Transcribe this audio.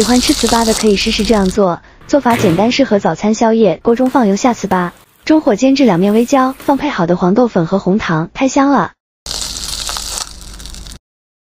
喜欢吃糍粑的可以试试这样做做法简单适合早餐宵夜锅中放油下糍粑。中火煎至两面微焦放配好的黄豆粉和红糖太香了。